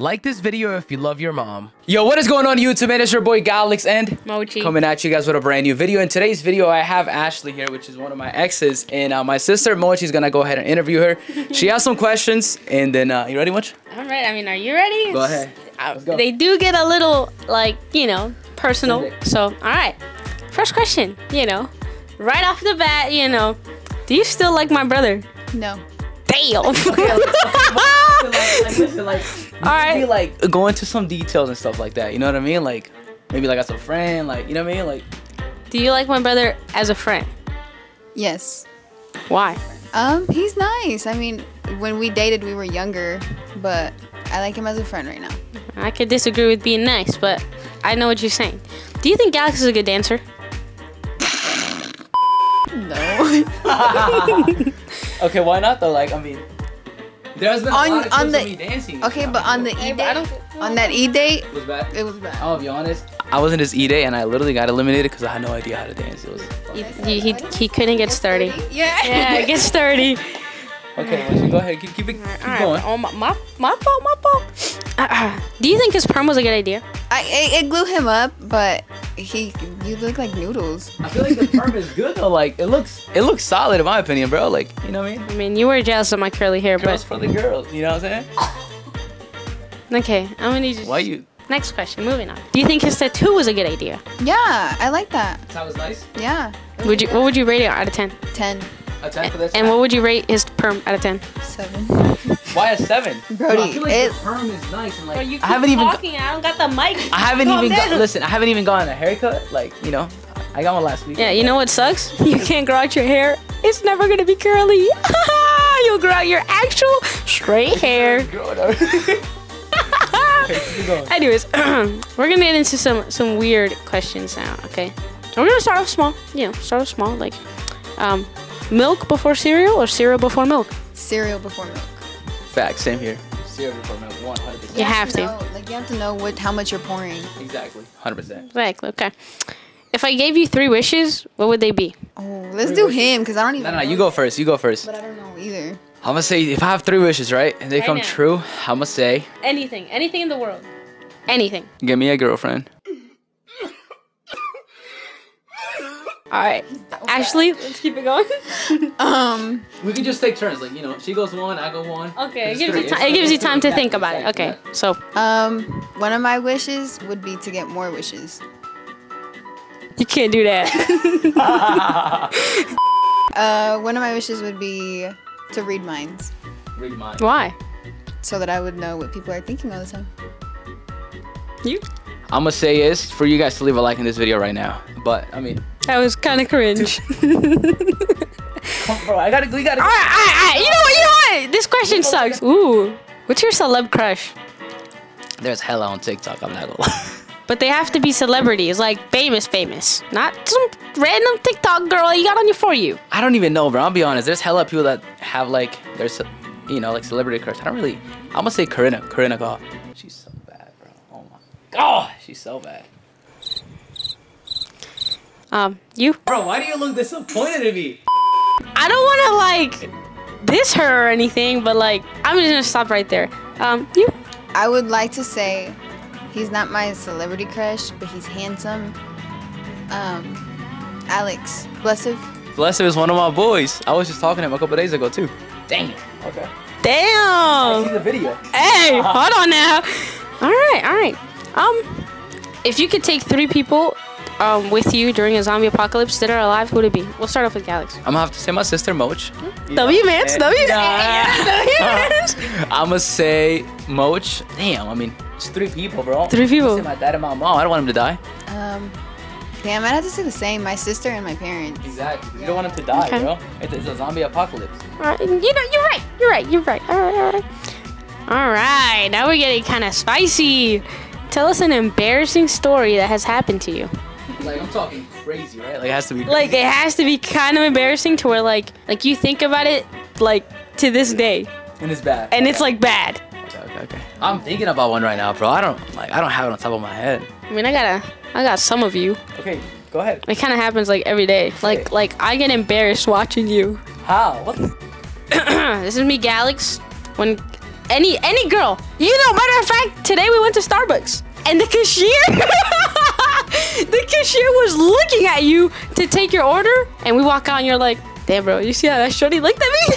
Like this video if you love your mom. Yo, what is going on YouTube. It's your boy Galex and Mochi. coming at you guys with a brand new video. In today's video, I have Ashley here, which is one of my exes, and uh, my sister Mochi is gonna go ahead and interview her. she has some questions, and then uh, you ready, Mochi? All right. I mean, are you ready? Go ahead. Uh, Let's go. They do get a little like you know personal. So all right. First question. You know, right off the bat, you know, do you still like my brother? No. Damn. like, All right. like go into some details and stuff like that. You know what I mean? Like maybe like as a friend, like you know what I mean? Like do you like my brother as a friend? Yes. Why? Um, he's nice. I mean, when we dated, we were younger, but I like him as a friend right now. I could disagree with being nice, but I know what you're saying. Do you think Alex is a good dancer? No. okay, why not though? Like I mean, there's been a On- lot of on the- me dancing. okay, but on the e but I date, don't- on that e date, it was bad. it was bad. I'll be honest. I was in this E day and I literally got eliminated because I had no idea how to dance. It was He, he, he, he couldn't get sturdy. Yeah. Yeah, it gets sturdy. okay. Why don't go ahead, keep, keep it, keep All right. going. Oh, my, my, my fault, my fault. Uh-uh. Do you think his perm was a good idea? I it, it glue him up, but he you look like noodles. I feel like the perm is good though. Like it looks, it looks solid in my opinion, bro. Like you know what I mean? I mean, you were jealous of my curly hair, Girls but for the girls. You know what I'm saying? okay. I'm gonna need you. Why you? Next question. Moving on. Do you think his tattoo was a good idea? Yeah, I like that. That was nice. Yeah. Would you? What would you rate it out of ten? Ten, A ten for this. And what would you rate his perm out of ten? seven. Why a seven? Brody, I feel like it- the perm is nice and like Bro, you I haven't even. talking. I don't got the mic. I haven't Calm even got, listen. I haven't even gotten a haircut. Like you know, I got one last week. Yeah, you know what sucks? You can't grow out your hair. It's never gonna be curly. You'll grow out your actual straight hair. Grow it out. Okay, keep it going. Anyways, we're gonna get into some some weird questions now. Okay, so we're gonna start off small. You know, start off small. Like, um, milk before cereal or cereal before milk? cereal before milk. Facts. Same here. Cereal before milk. 100%. You percent. have to. Know, like you have to know what how much you're pouring. Exactly. Hundred percent. Exactly. Okay. If I gave you three wishes, what would they be? Oh, let's do him because I don't even. No, no, no. know You go yet, first. You go first. But I don't know either. I'm gonna say if I have three wishes, right, and they Right come now. true, I'm gonna say Anything. Anything in the world. Anything. get me a girlfriend. All right. Ashley, let's keep it going. Um, We can just take turns. Like you know, she goes one, I go one. Okay, it gives three. you time. It gives you time to Yeah, think about it. exactly, Okay, so um, one of my wishes would be to get more wishes. you can't do that. Uh, one of my wishes would be to read minds Read mine. Why? so that I would know what people are thinking all the time. You? I'm gonna say is for you guys to leave a like in this video right now. But I mean, That was kind of cringe. come, bro, I gotta, we gotta. All right, all right, all right. You know what? You know what? This question sucks. Ooh, what's your celeb crush? There's hella on TikTok. I'm not gonna lie. But they have to be celebrities, like famous, famous, not some random TikTok girl you got on your for you. I don't even know, bro. I'll be honest. There's hella people that have like, there's, you know, like celebrity crush. I don't really. I'm gonna say Corinna. Corinna Kopf. She's so bad, bro. Oh my god, she's so bad. Um, you? Bro, why do you look disappointed at me? I don't want to like diss her or anything, but like I'm just gonna stop right there. Um, you? I would like to say he's not my celebrity crush, but he's handsome. Um, Alex Blessive. Blessed is one of my boys. I was just talking to him a couple days ago too. Damn. Okay. Damn. See the video. Hey, hold on now. All right, all right. Um, if you could take three people um, with you during a zombie apocalypse that are alive, who would it be? We'll start off with Alex. I'm gonna have to say my sister Moch. W Mans, W Nah. I'm gonna say Moch. Damn, I mean, it's three people, bro. Three people. Say my dad and my mom. I don't want him to die. Um, damn, I'd have to say the same. My sister and my parents. Exactly. You don't want him to die, Okay. bro. It's, it's a zombie apocalypse. All right, you know, you're right. You're right. You're right. All right, all right. All right. Now we're getting kind of spicy. Tell us an embarrassing story that has happened to you. Like I'm talking crazy, right? Like it has to be. Like it has to be kind of embarrassing to where like like you think about it like to this day, and it's bad. and it's like bad. Okay, okay, okay. I'm thinking about one right now, bro. I don't like. I don't have it on top of my head. I mean, I gotta, I got some of you. Okay, go ahead. It kind of happens like every day. Like, Okay. like I get embarrassed watching you. How? What? This is me, Galex. When any any girl. You know, matter of fact, today we went to Starbucks and the cashier cashier was looking at you to take your order and we walk out and you're like, damn bro, you see how that shorty looked at me?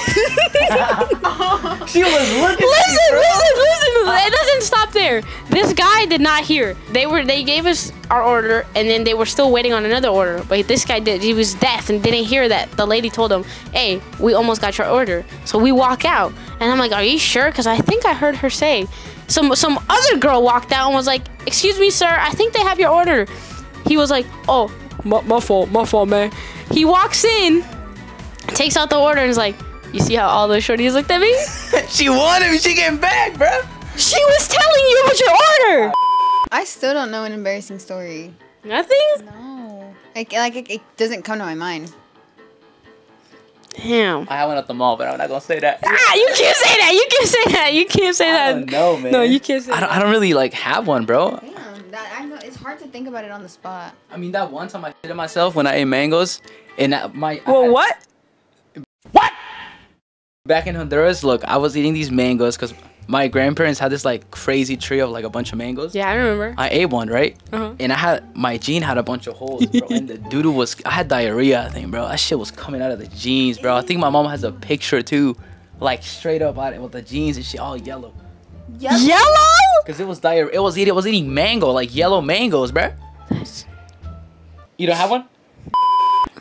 She was looking. listen, listen, listen. It doesn't stop there. This guy did not hear. They were they gave us our order and then they were still waiting on another order. But this guy did. He was deaf and didn't hear that. The lady told him, "Hey, we almost got your order." So we walk out and I'm like, "Are you sure?" Because I think I heard her say. Some some other girl walked out and was like, "Excuse me, sir. I think they have your order." He was like, "Oh, my, my fault, my fault, man." He walks in, takes out the order and is like, "You see how all those shorties looked at me?" she wanted me. She getting back, bro. She was telling you about your order. I still don't know an embarrassing story. Nothing. No. Like, like it, it doesn't come to my mind. Damn. I have one at the mall, but I'm not gonna say that. Ah, you can't say that. You can't say that. You can't say I that. don't know, man. No, you can't say I don't, that. I don't really like have one, bro. Damn, that I know it's hard to think about it on the spot. I mean, that one time I shit myself when I ate mangoes, and I, my I Well, had- what? What? Back in Honduras, look, I was eating these mangoes because my grandparents had this like crazy tree of like a bunch of mangoes. Yeah, I remember. I ate one, right? Uh-huh. And I had my jean had a bunch of holes, bro. and the doodle was I had diarrhea, I think, bro. That shit was coming out of the jeans, bro. I think my mom has a picture too, like straight up out it with the jeans and shit all yellow. Yellow? Cause it was diarrhea. It was eating. It was eating mango, like yellow mangoes, bro. You don't have one?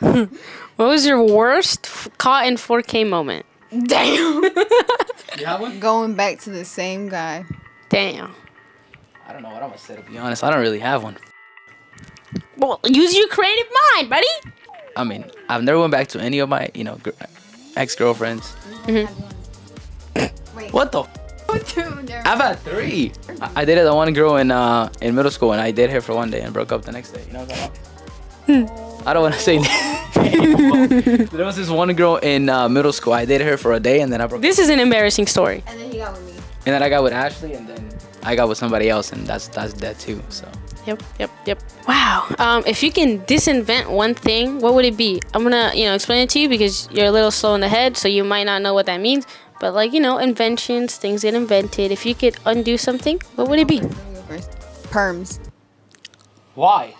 What was your worst f- caught in 4K moment? Damn. You have one? Going back to the same guy. Damn. I don't know what I'm gonna say to be honest. I don't really have one. Well, use your creative mind, buddy. I mean, I've never went back to any of my, you know, ex-girlfriends. Mm-hmm. Wait. What the? Dude, there- I've had three. I, I dated the one girl in uh in middle school, and I dated her for one day and broke up the next day. You know what I'm talking about? I don't want to say. there was this one girl in uh, middle school. I dated her for a day, and then I broke. This is an embarrassing story. and then he got with me. And then I got with Ashley, and then I got with somebody else, and that's that's that too. So Yep, yep, yep. Wow. Um, if you can disinvent one thing, what would it be? I'm gonna, you know, explain it to you because you're a little slow in the head, so you might not know what that means. But like, you know, inventions, things get invented. If you could undo something, what would it be? Let me go first. Perms. why?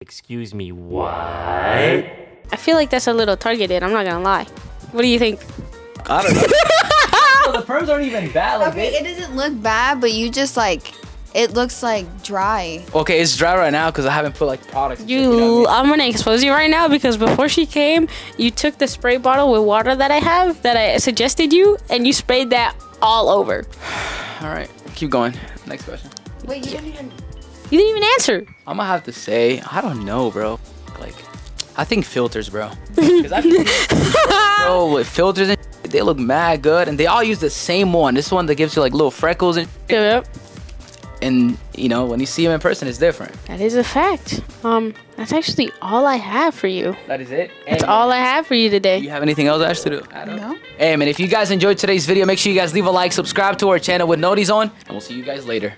Excuse me, what? I feel like that's a little targeted. I'm not gonna lie. What do you think? I don't know. Well, the perms aren't even bad. Like Okay, it doesn't look bad, but you just like it looks like dry. okay, it's dry right now because I haven't put like products. and shit, you know I I'm gonna expose you right now because before she came, you took the spray bottle with water that I have that I suggested you, and you sprayed that all over. All right, keep going. Next question. Wait, you didn't even. You didn't even answer. I'm gonna have to say, I don't know, bro. Like, I think filters, bro. I bro, with filters and they look mad good, and they all use the same one. This one that gives you like little freckles and, Yep. And you know when you see him in person, it's different. That is a fact. Um, that's actually all I have for you. That is it. That's all I have for you Do today. you have anything else, Ash, to do? I don't No. Hey, man, if you guys enjoyed today's video, make sure you guys leave a like, subscribe to our channel with noties on, and we'll see you guys later.